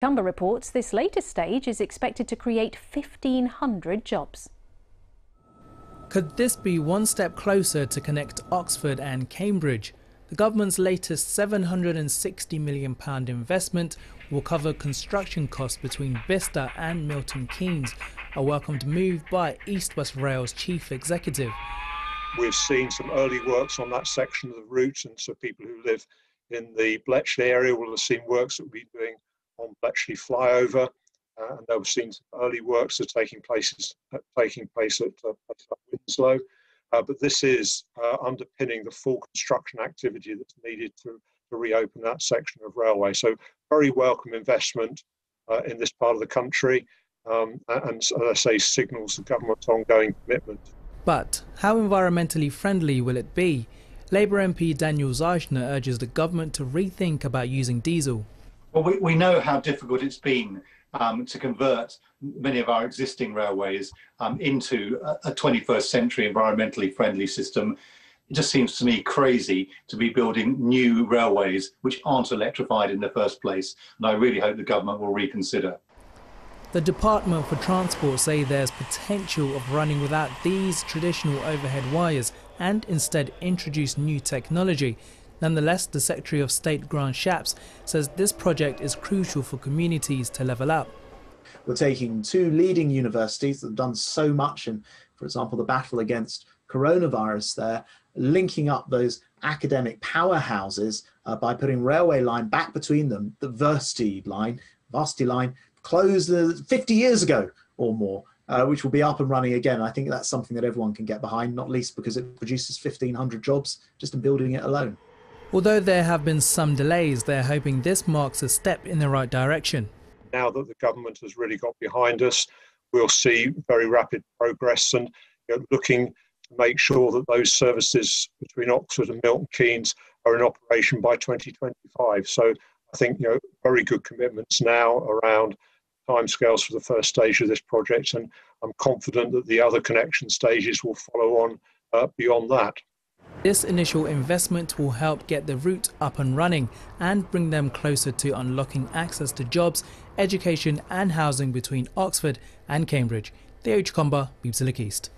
Cumber reports this latest stage is expected to create 1,500 jobs. Could this be one step closer to connect Oxford and Cambridge? The government's latest £760 million investment will cover construction costs between Bicester and Milton Keynes, a welcomed move by East West Rail's chief executive. We've seen some early works on that section of the route, and so people who live in the Bletchley area will have seen works that we've been doing on fly over. uh, and they've seen some early works are taking place, uh, taking place at, uh, Winslow. Uh, but this is uh, underpinning the full construction activity that's needed to, to reopen that section of railway. So very welcome investment uh, in this part of the country, um, and as I say, signals the government's ongoing commitment. But how environmentally friendly will it be? Labour MP Daniel Zeichner urges the government to rethink about using diesel. Well, we, we know how difficult it's been um, to convert many of our existing railways um, into a, a 21st century environmentally friendly system. It just seems to me crazy to be building new railways which aren't electrified in the first place. And I really hope the government will reconsider. The Department for Transport say there's potential of running without these traditional overhead wires and instead introduce new technology. Nonetheless, the Secretary of State Grant Shapps says this project is crucial for communities to level up. We're taking two leading universities that have done so much in, for example, the battle against coronavirus there, linking up those academic powerhouses uh, by putting railway line back between them, the Varsity line, Varsity line closed uh, 50 years ago or more, uh, which will be up and running again. I think that's something that everyone can get behind, not least because it produces 1,500 jobs just in building it alone. Although there have been some delays, they're hoping this marks a step in the right direction. Now that the government has really got behind us, we'll see very rapid progress and you know, looking to make sure that those services between Oxford and Milton Keynes are in operation by 2025. So I think you know very good commitments now around timescales for the first stage of this project, and I'm confident that the other connection stages will follow on uh, beyond that. This initial investment will help get the route up and running and bring them closer to unlocking access to jobs, education and housing between Oxford and Cambridge. Theo Chikomba, BBC East.